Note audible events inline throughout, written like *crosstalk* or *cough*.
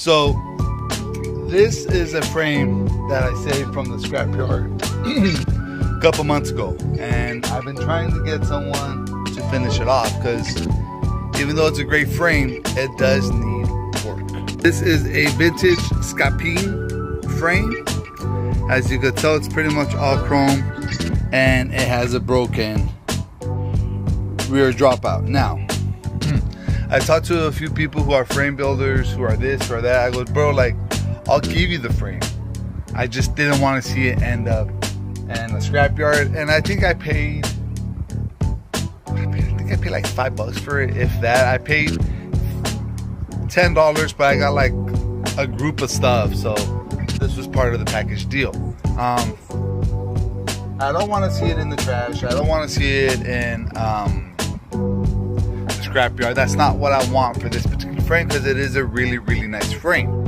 So this is a frame that I saved from the scrapyard *clears throat* a couple months ago, and I've been trying to get someone to finish it off because even though it's a great frame, it does need work. This is a vintage Scapin frame. As you can tell, it's pretty much all chrome, and it has a broken rear dropout. Now, I talked to a few people who are frame builders, who are this or that. I go, bro, like, I'll give you the frame. I just didn't want to see it end up in a scrapyard. And I think I paid, I think I paid like five bucks for it, if that. I paid ten dollars, but I got like a group of stuff, so this was part of the package deal. Um, I don't want to see it in the trash. I don't want to see it in um, scrapyard. That's not what I want for this particular frame because it is a really, really nice frame.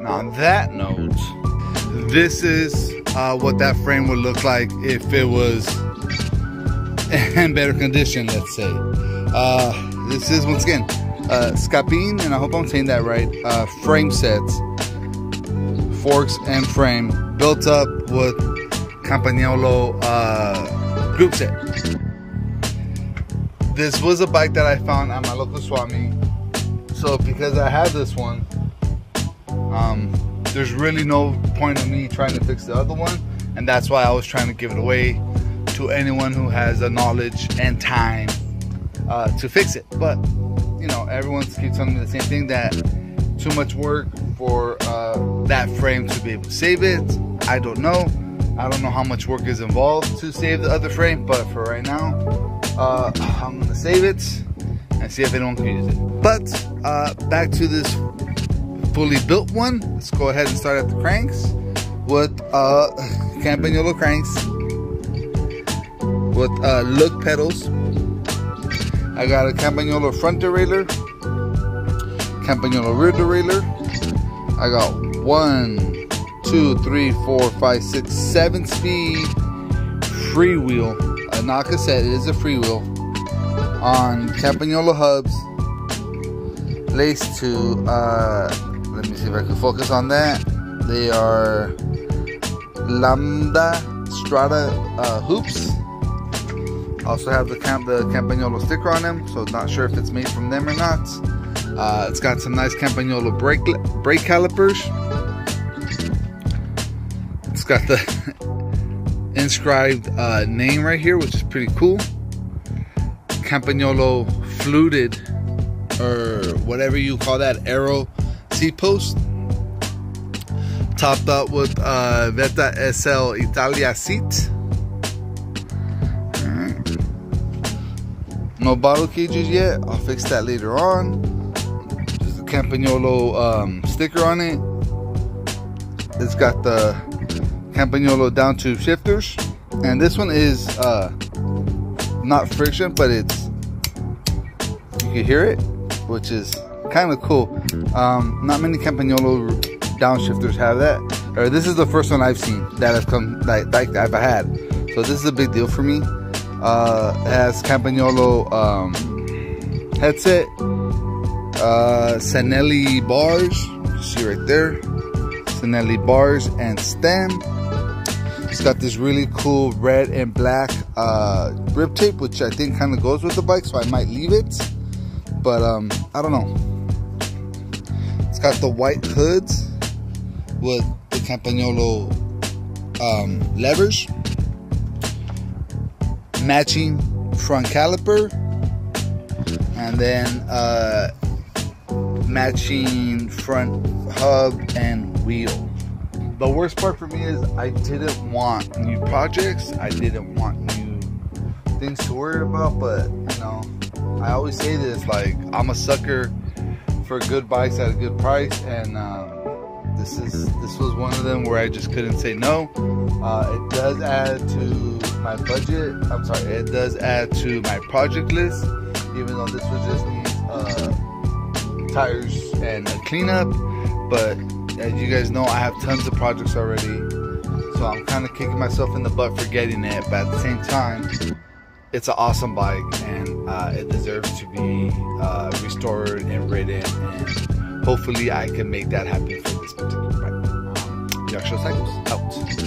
Now, on that note, this is uh, what that frame would look like if it was *laughs* in better condition, let's say. Uh, this is, once again, uh, Scapin, and I hope I'm saying that right, uh, frame sets, forks and frame, built up with Campagnolo uh, group set this was a bike that I found at my local swap meet. So because I had this one, um, there's really no point in me trying to fix the other one, and that's why I was trying to give it away to anyone who has the knowledge and time uh, to fix it. But you know, everyone keeps telling me the same thing that too much work for uh, that frame to be able to save it. I don't know. I don't know how much work is involved to save the other frame, but for right now, uh, I'm gonna save it and see if anyone can use it. But uh, back to this fully built one. Let's go ahead and start at the cranks with uh, *laughs* Campagnolo cranks with uh, pedals. I got a Campagnolo front derailleur, Campagnolo rear derailleur. I got one, two, three, four, five, six, seven speed freewheel a not cassette, it is a freewheel on Campagnolo hubs. Laced to uh, let me see if I can focus on that. They are Lambda Strata uh, hoops. Also have the Camp the Campagnolo sticker on them so not sure if it's made from them or not. Uh, it's got some nice Campagnolo brake brake calipers. It's got the *laughs* inscribed uh, name right here, which is pretty cool. Campagnolo fluted, or whatever you call that, arrow seat post. Topped up with uh, Vetta SL Italia seat. No bottle cages yet. I'll fix that later on. There's a Campagnolo um, sticker on it. It's got the Campagnolo down tube shifters. And this one is uh, not friction, but it's, can hear it, which is kind of cool. Um, not many Campagnolo downshifters have that. Or this is the first one I've seen that has come, like, like I've had. So this is a big deal for me. Uh, it has Campagnolo um, headset, uh, Cinelli bars, see right there. Cinelli bars and stem. It's got this really cool red and black uh, grip tape, which I think kind of goes with the bike, so I might leave it. But um, I don't know. It's got the white hoods with the Campagnolo um, levers, matching front caliper, and then uh, matching front hub and wheel the worst part for me is I didn't want new projects. I didn't want new things to worry about. But you know, I always say this: like I'm a sucker for good bikes at a good price, and um, this is this was one of them where I just couldn't say no. Uh, it does add to my budget. I'm sorry, it does add to my project list, even though this was just uh, tires and a cleanup. But as you guys know, I have tons of projects already. So I'm kind of kicking myself in the butt for getting it. But at the same time, it's an awesome bike and uh, it deserves to be uh, restored and ridden and hopefully I can make that happen for this particular bike. Yard Sale Cycles out.